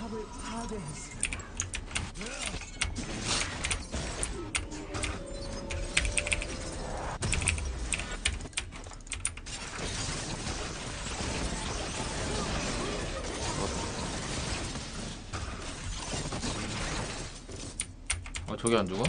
탑을 파괴했습니다. 아, 저게 안 죽어?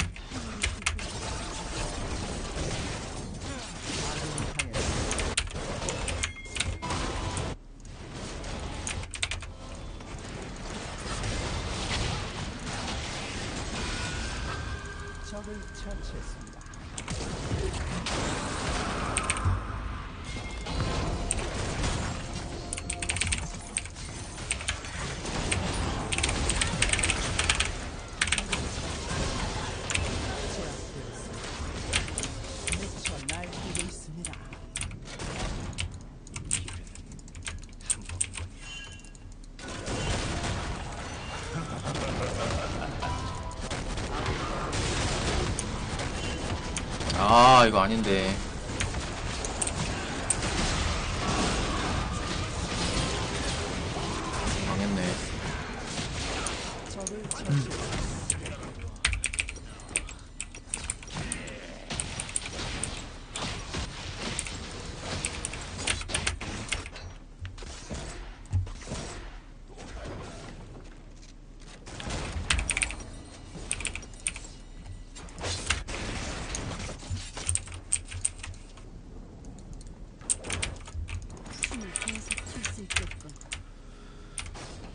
아닌데.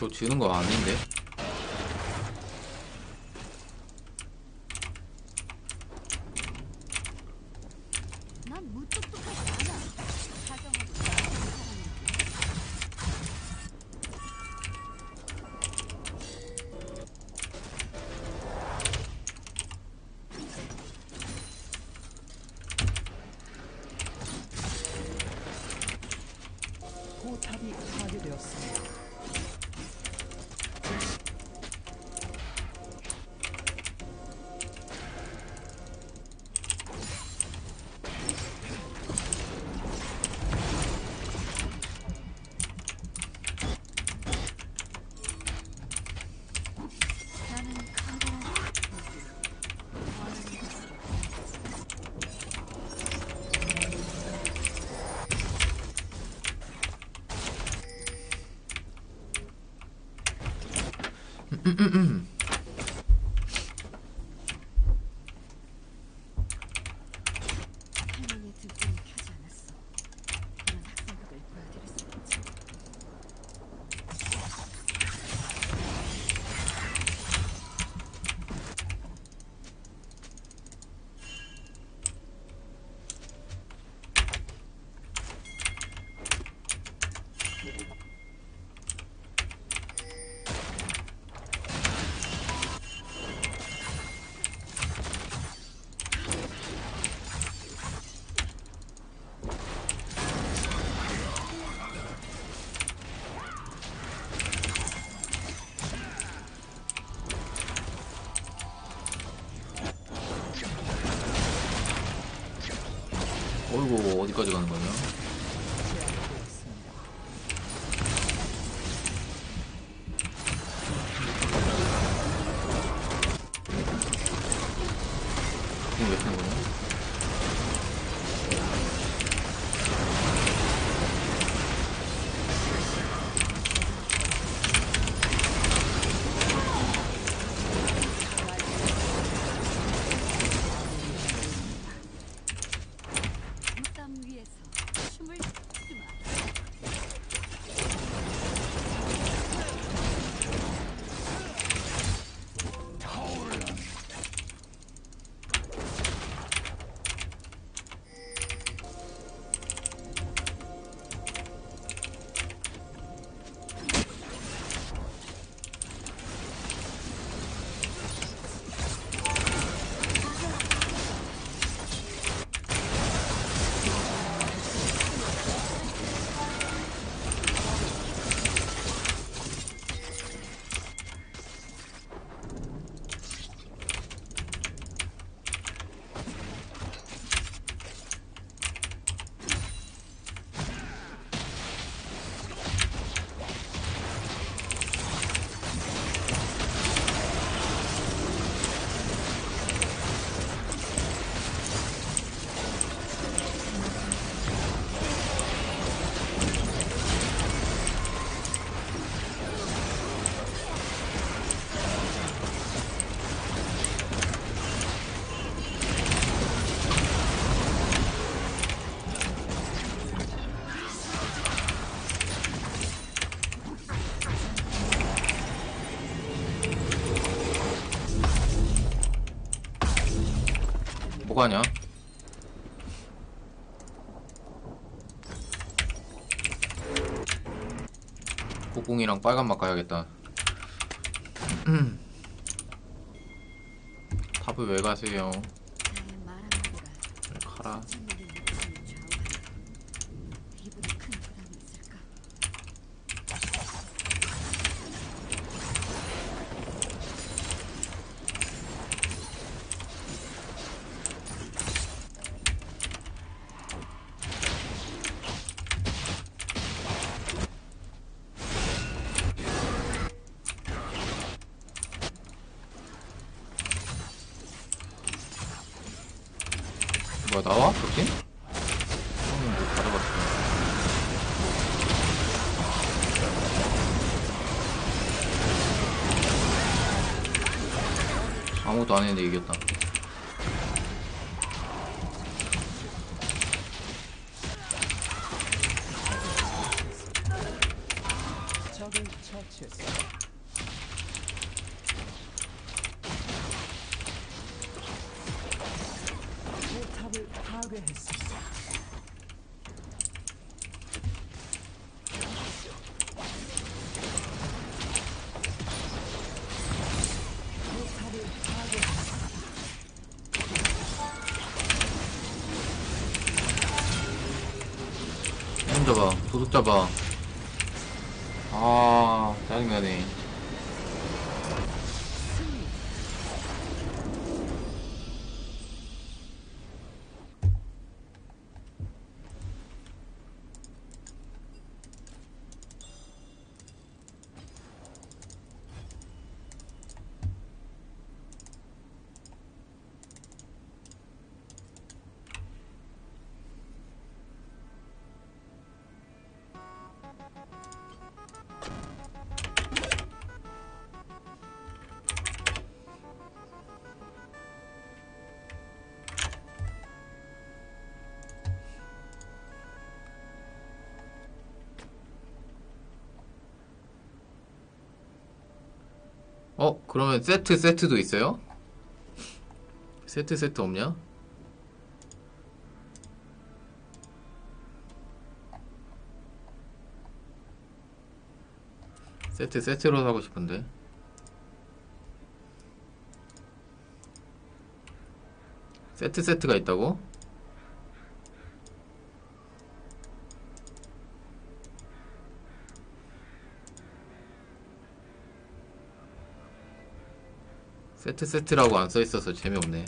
그거 지는 거 아닌데? 어디까지 가는 거예요? 하냐? 꼬꿍이랑 빨간맛 가야겠다 음. 탑을 왜 가세요? 적을 처치했습니다. 포탑을 파괴했습니다. 포탑을 파괴했습니다. 손 잡아 도둑 잡아 아 그러면 세트 세트도 있어요? 세트 세트 없냐? 세트 세트로 사고 싶은데 세트 세트가 있다고? 세트 세트라고 안 써있어서 재미없네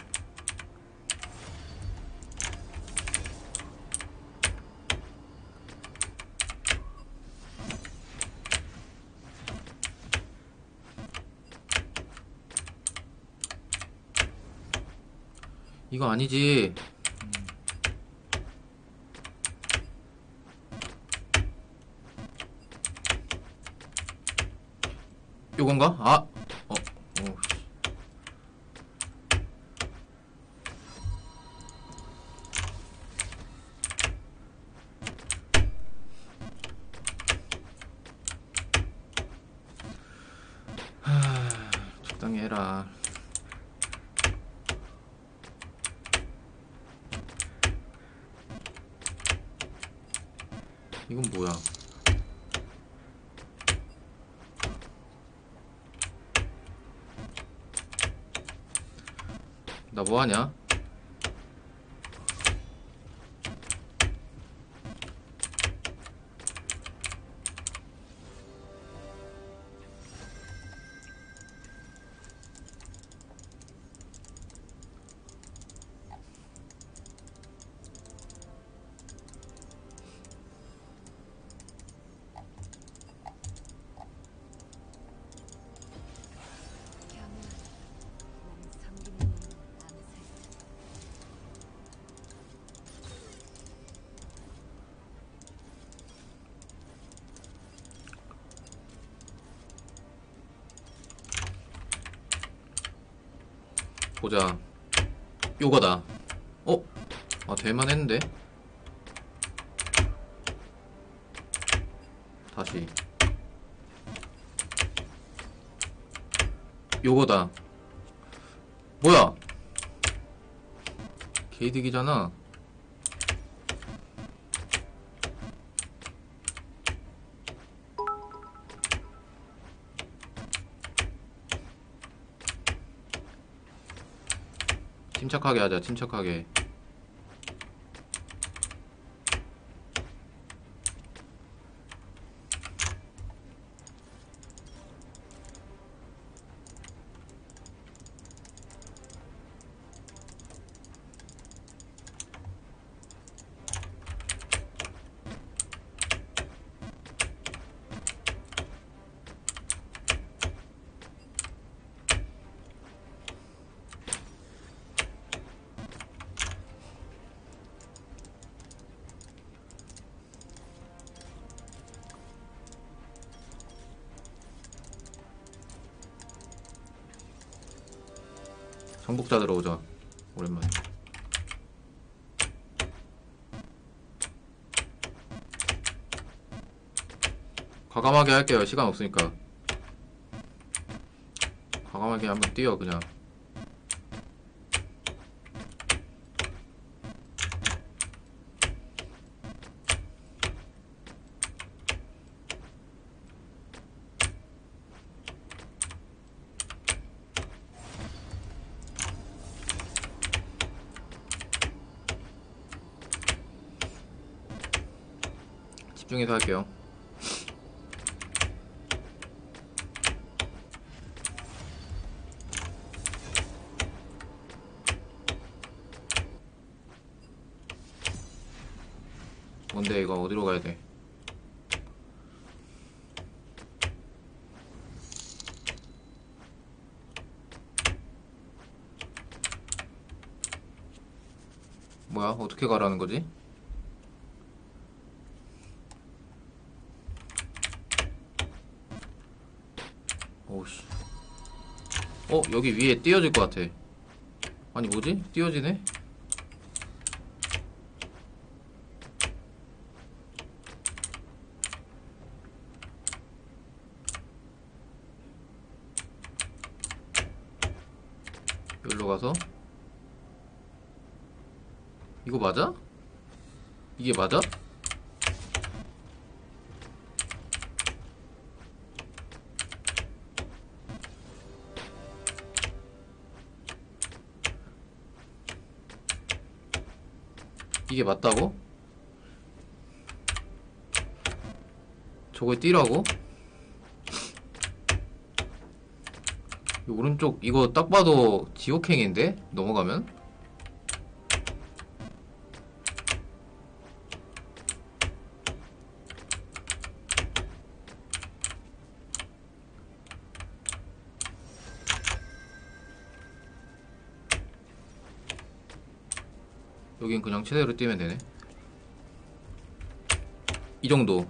이거 아니지 요건가? 아! 보자. 요거다. 어? 아, 될만 했는데? 다시. 요거다. 뭐야? 게이득이잖아. 침착하게 하자, 침착하게. 정복자 들어오자. 오랜만에. 과감하게 할게요. 시간 없으니까. 과감하게 한번 뛰어 그냥. 집중해서 할게요. 뭔데 이거 어디로 가야 돼? 뭐야? 어떻게 가라는 거지? 오우씨. 어, 여기 위에 띄워질 것 같아. 아니, 뭐지? 띄워지네? 여기로 가서 이거 맞아? 이게 맞아? 이게 맞다고? 저걸 뛰라고? 이 오른쪽 이거 딱 봐도 지옥행인데? 넘어가면? 여긴 그냥 최대로 뛰면 되네. 이 정도.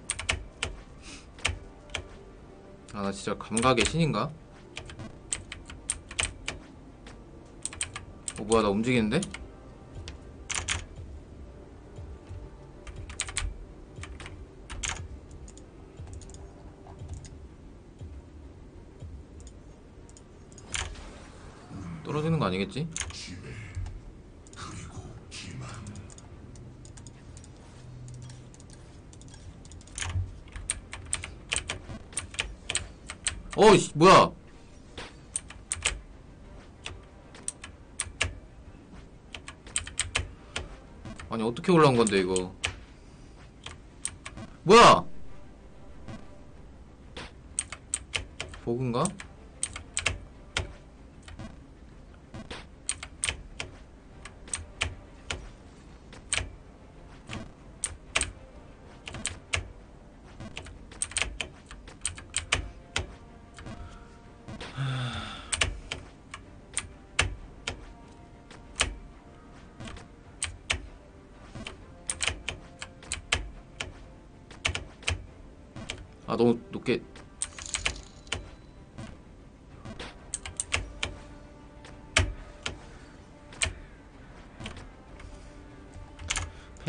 아, 나 진짜 감각의 신인가? 어, 뭐야, 나 움직이는데? 떨어지는 거 아니겠지? 어이씨, 뭐야? 아니, 어떻게 올라온 건데, 이거. 뭐야? 버그인가?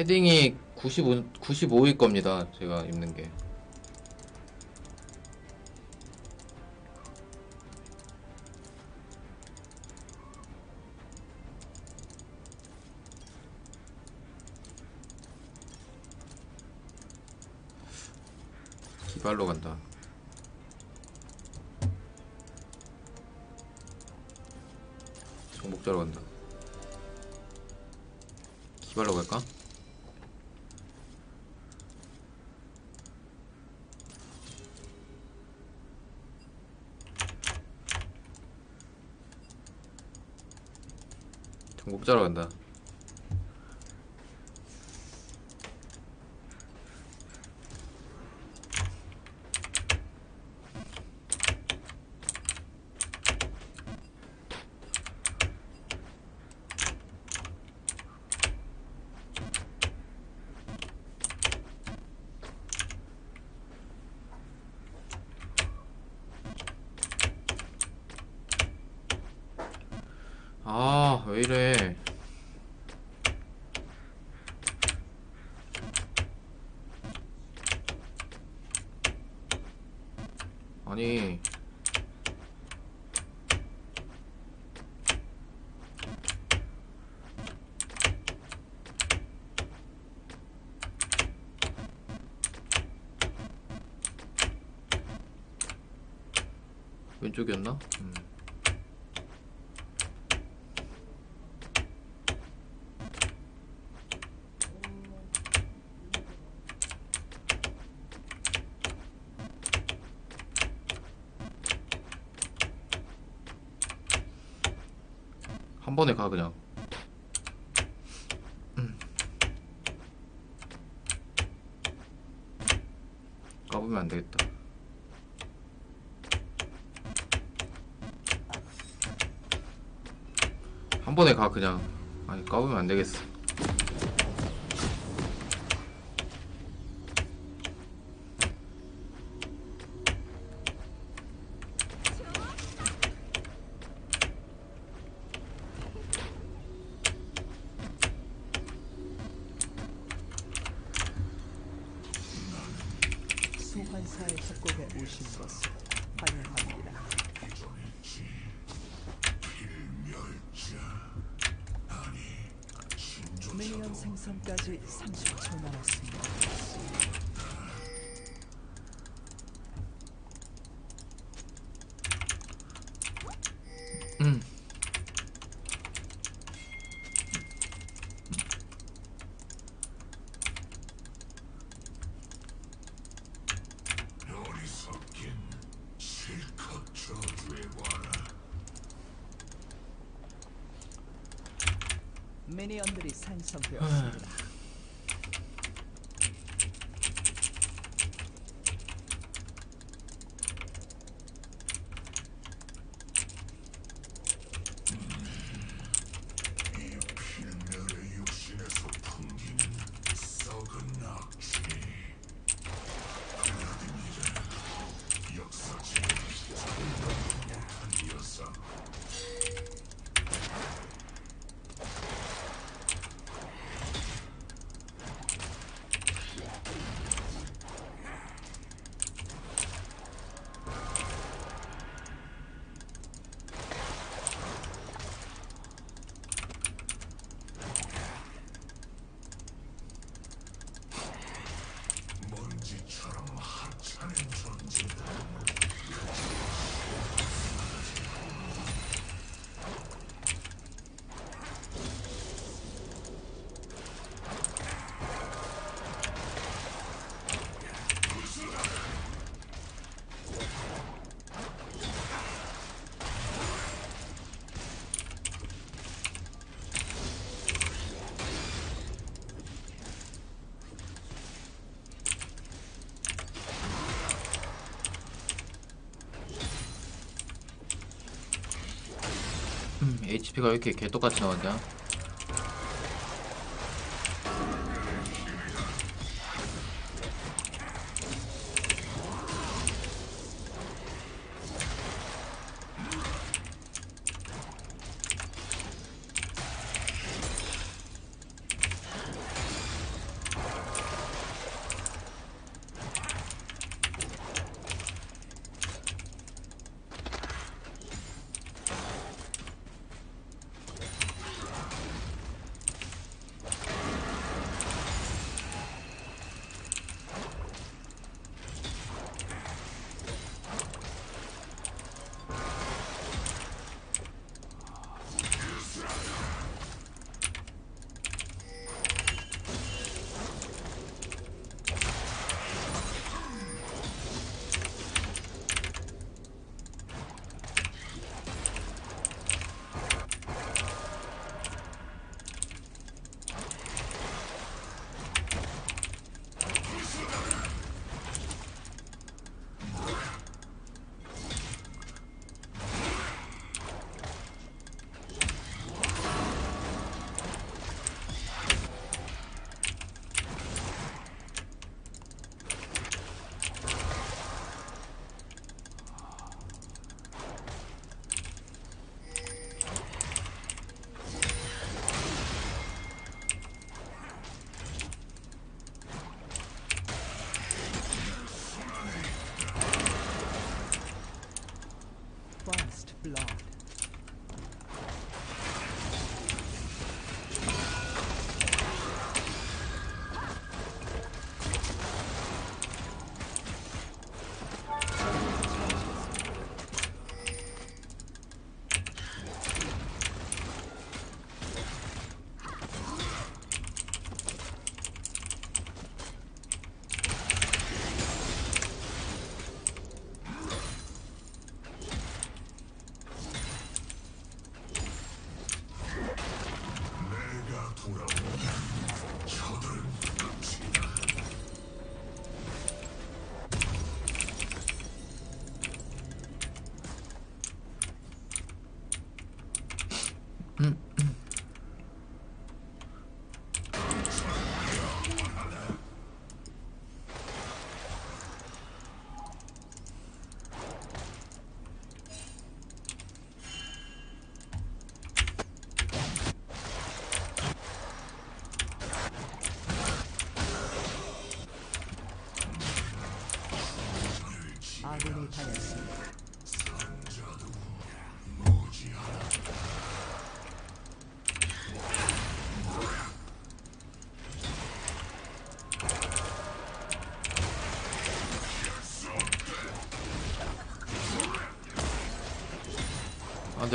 패딩이 95, 95일 겁니다. 제가 입는 게. 왼쪽이었나? 음. 한 번에 가 그냥 음. 까보면 안 되겠다 한 번에 가 그냥. 아니 까보면 안 되겠어 HP가 왜 이렇게 개똑같이 나왔냐?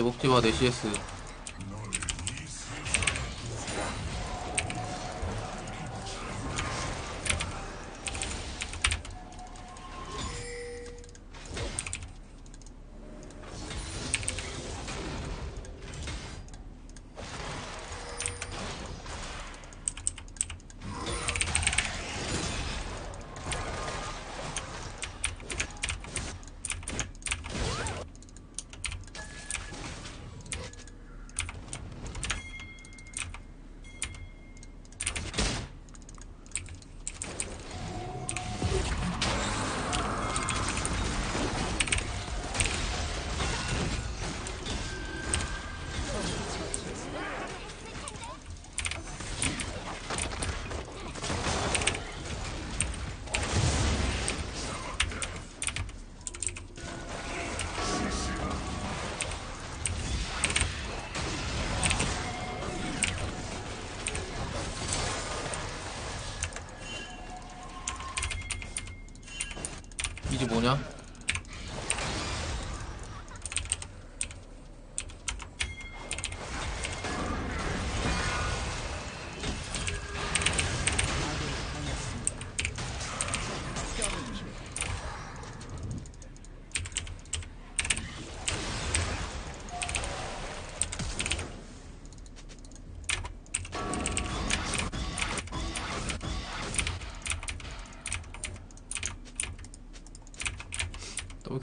먹지마 내 CS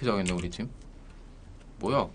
당했네 우리 팀. 뭐야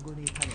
아군이 당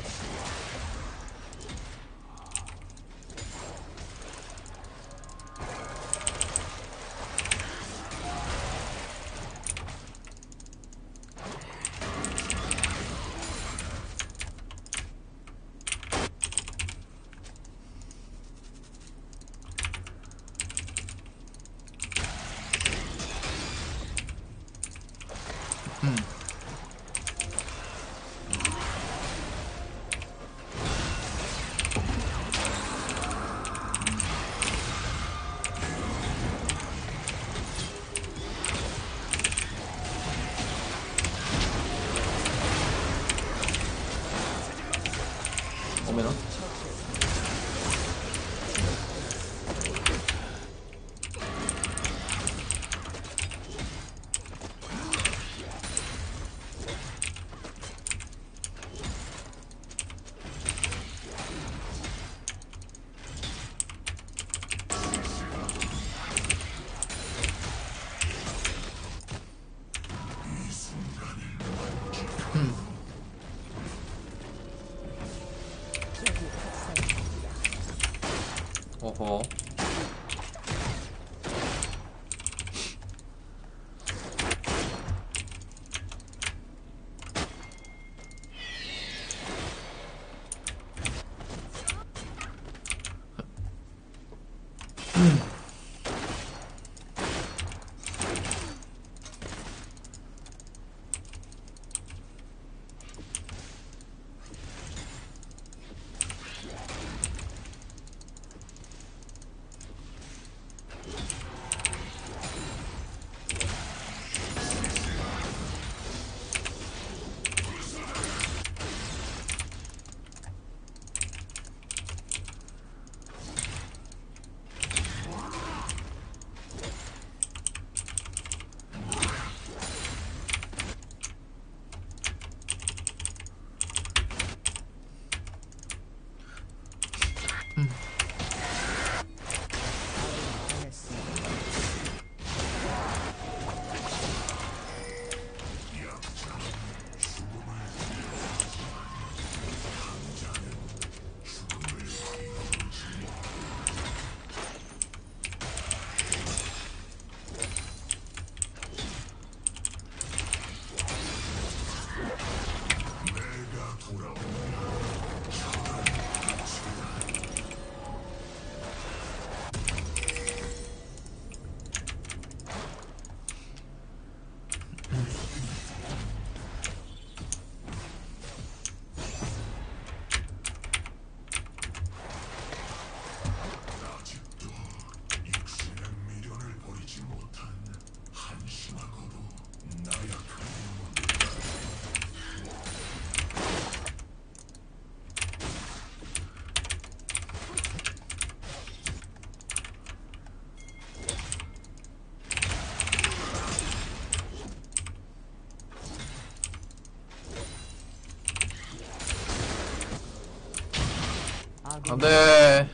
안돼.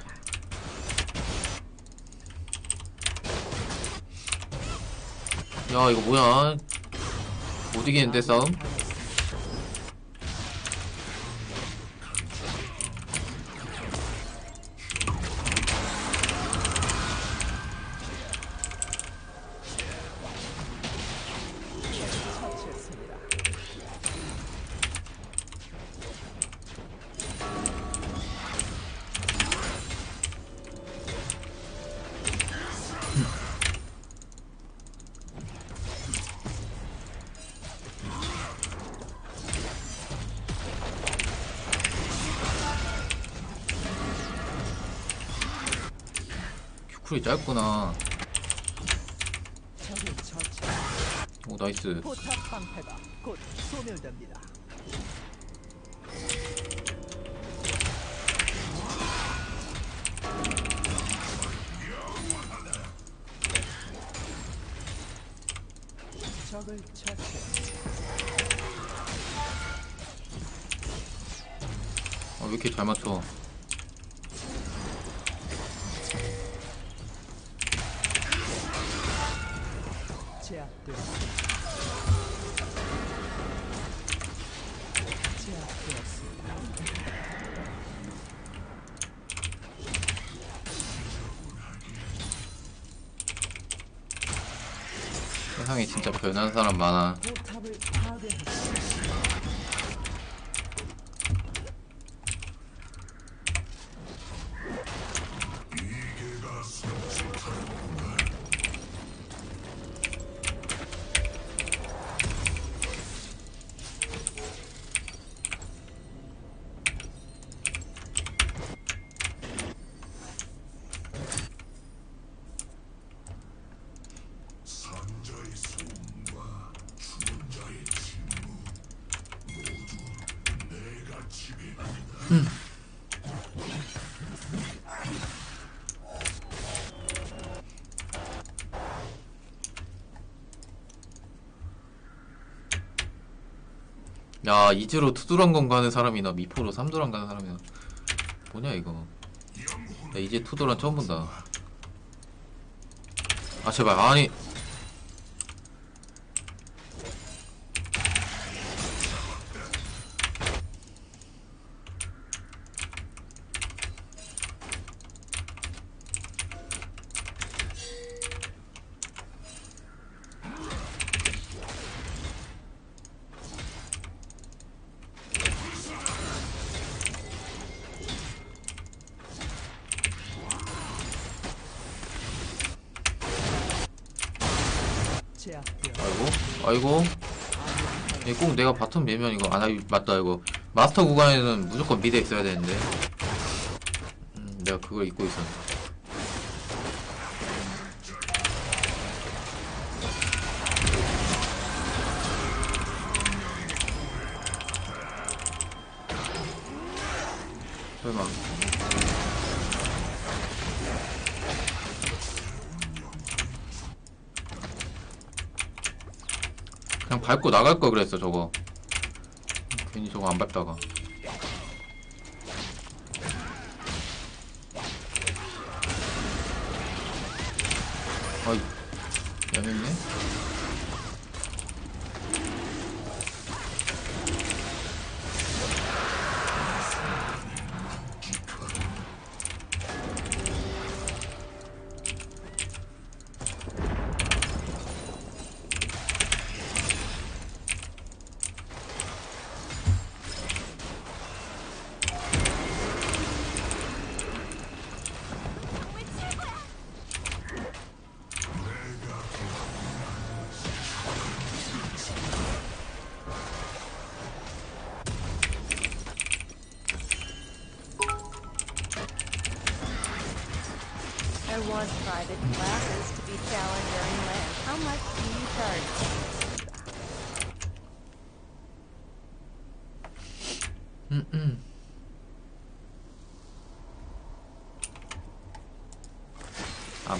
야 이거 뭐야? 못 이기는데 싸움 큐쿨이 짧구나. 오 나이스 포탑 방패가 곧 소멸됩니다. 적을 처치. 어, 왜 이렇게 잘 맞춰 변한 사람 많아 파괴했습니다. 야 이즈로 투두랑 건 가는 사람이나 미포로 삼두랑 가는 사람이나. 뭐냐 이거. 야 이제 투두랑 처음 본다. 아 제발 아니 제압되었습니다. 아이고 아이고 이꼭 내가 bottom 밀면 이거 아나 맞다 이거. 마스터 구간에는 무조건 mid 있어야 되는데. 음, 내가 그걸 잊고 있었네. 설마. 그냥 밟고 나갈 걸 그랬어 저거 저거 안 밟다가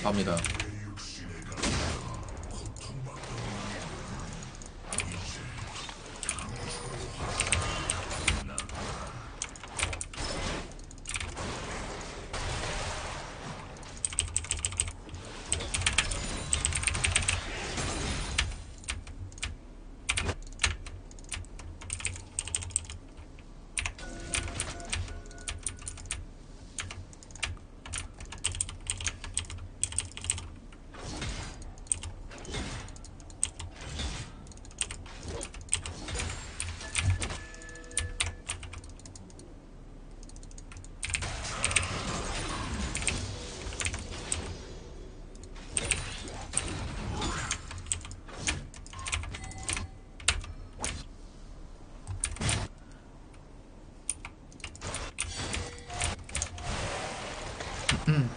안 팝니다 음.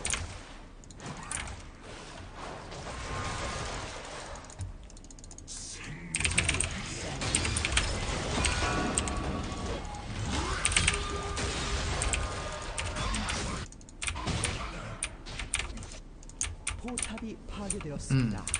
포탑이 파괴되었습니다. 음.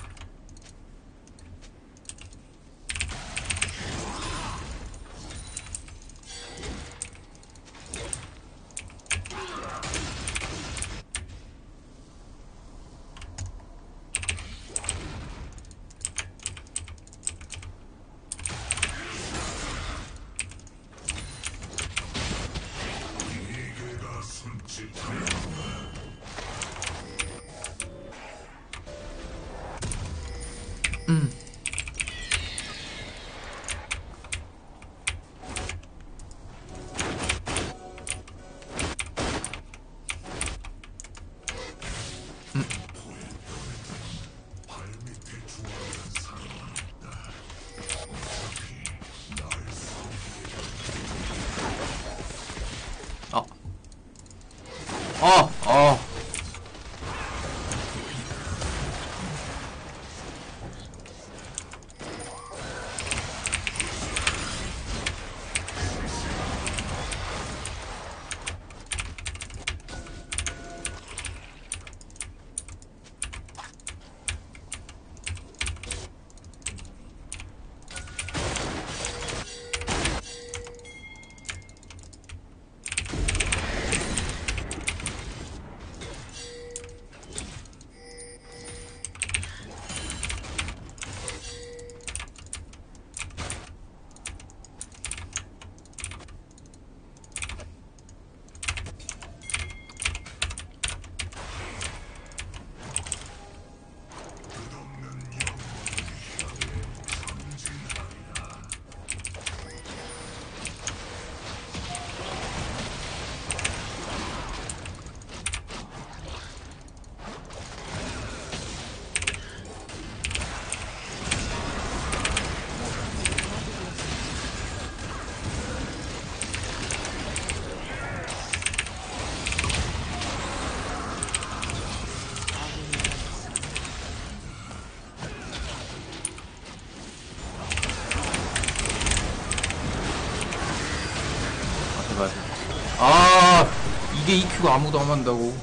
EQ가 아무도 안 한다고.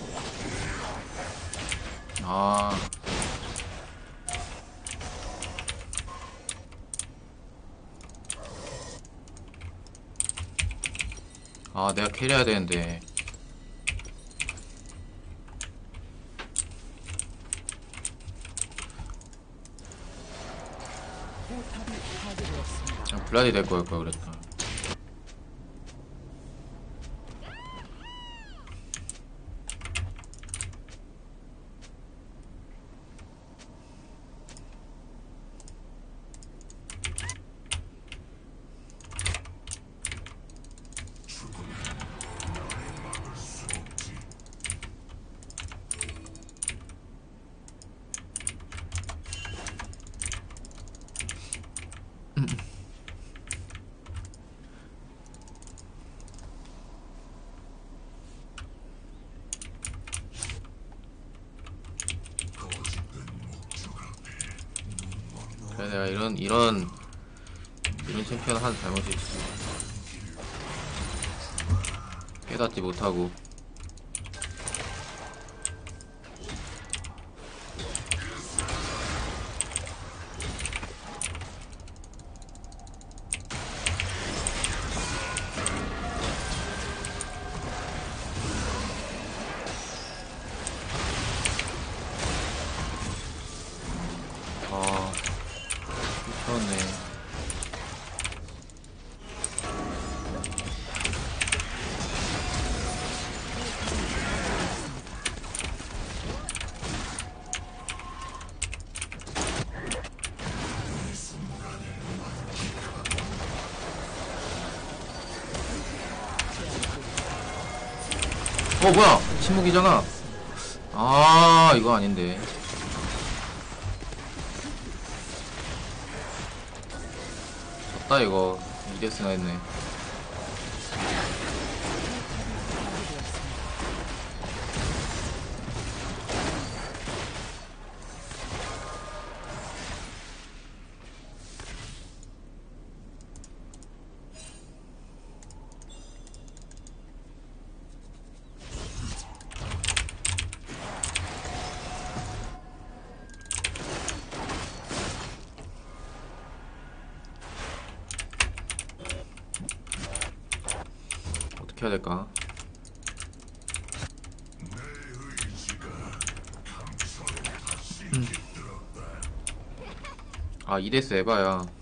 아. 아, 내가 캐리해야 되는데. 그냥 블라디 될 거일 걸 그랬다. 그래 내가 이런 이런 이런 챔피언 하는 잘못이 있어. 깨닫지 못하고. 뭐야? 침묵이잖아. 아 이거 아닌데. 졌다 이거. 이데스나 했네 해야 될까? 음. 아 이데스 에바야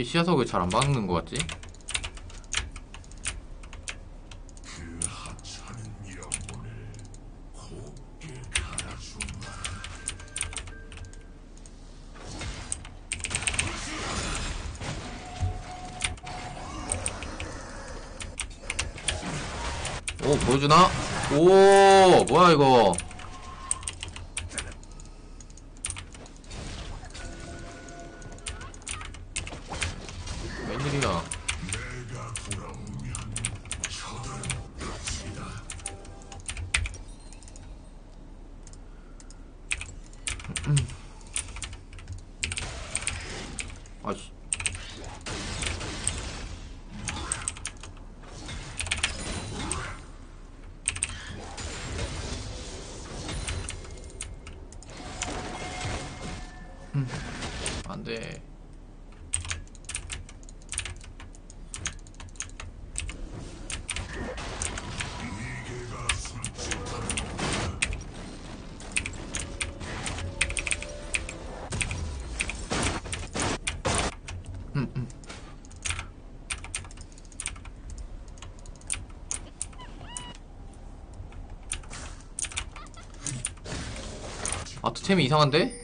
이렇게 시야석을 잘 안 박는 것 같지? 오 보여주나? 오 뭐야 이거 템이 이상한데?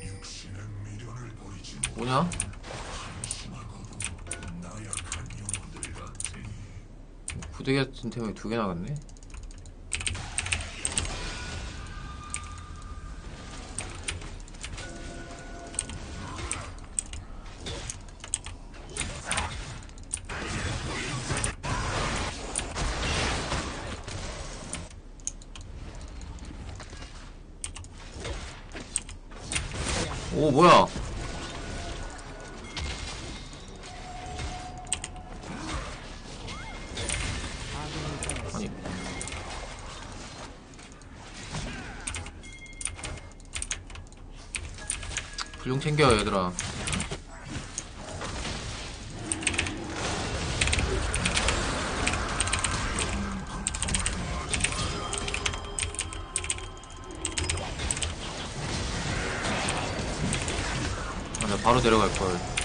뭐냐? 구데기 같은 템이 두 개 나갔네? 불용 챙겨 얘들아 아, 나 바로 데려갈 걸.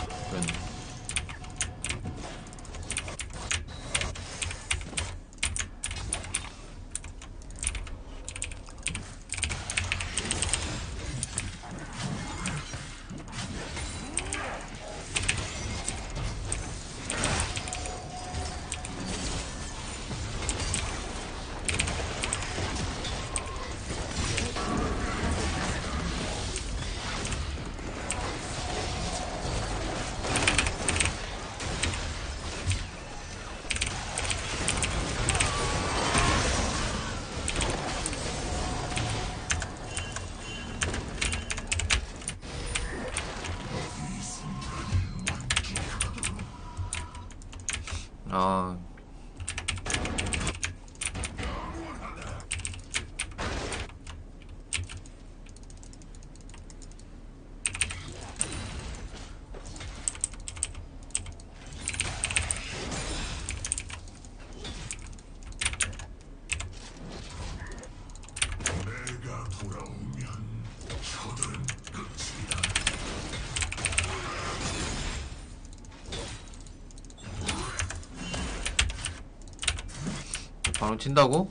바로 친다고?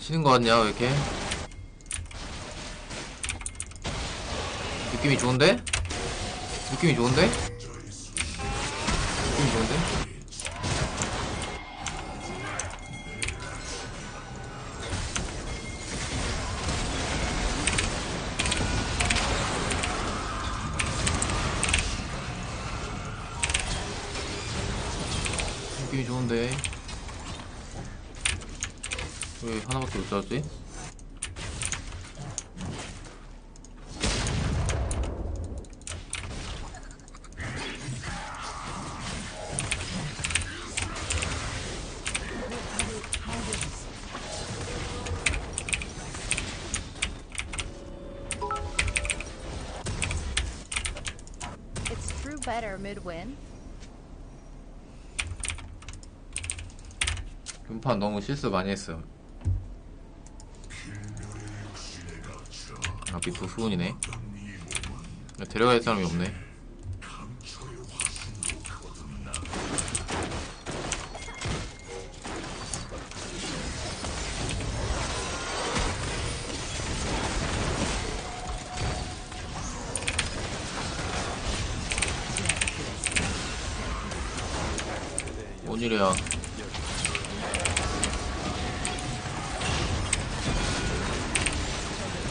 치는 거 같냐 왜 이렇게? 느낌이 좋은데? 느낌이 좋은데? 실수 많이 했어. 아, 비프 수훈이네. 데려갈 사람이 없네.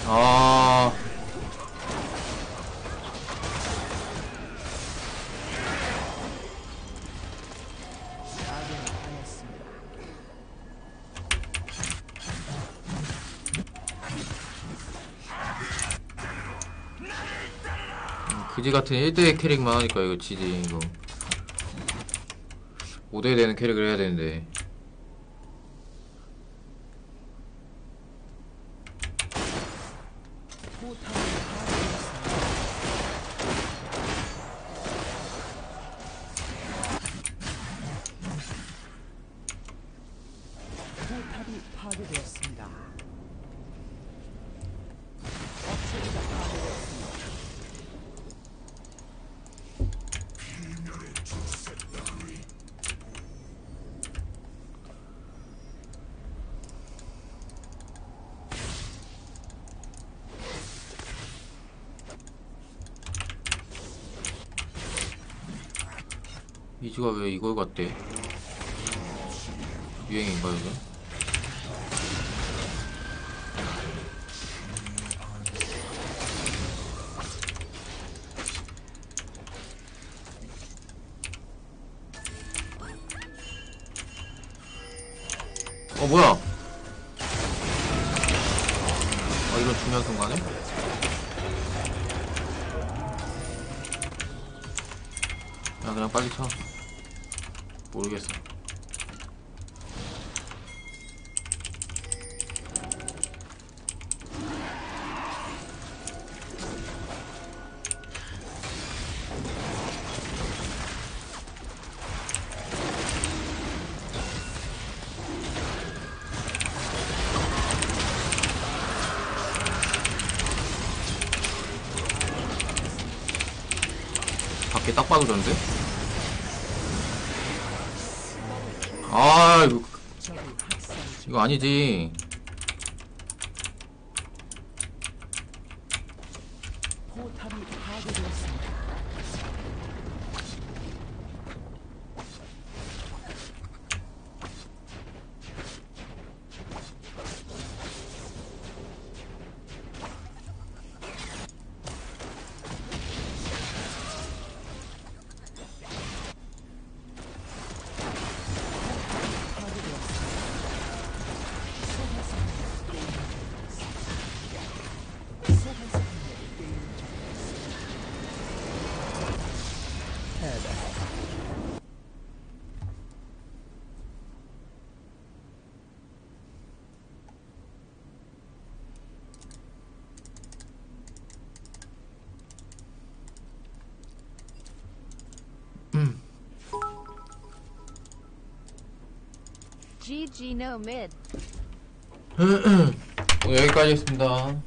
아. 그지 같은 1대 캐릭만 하니까 이거 지지 이거 5대 되는 캐릭을 해야 되는데 포탑이 파괴되었습니다. 포탑이 파괴되었습니다. 업체가 파괴되었습니다. 이즈가 왜 이걸 딱 봐도 그런데? 아 이거. 이거 아니지 GG no mid. 오늘 여기까지 했습니다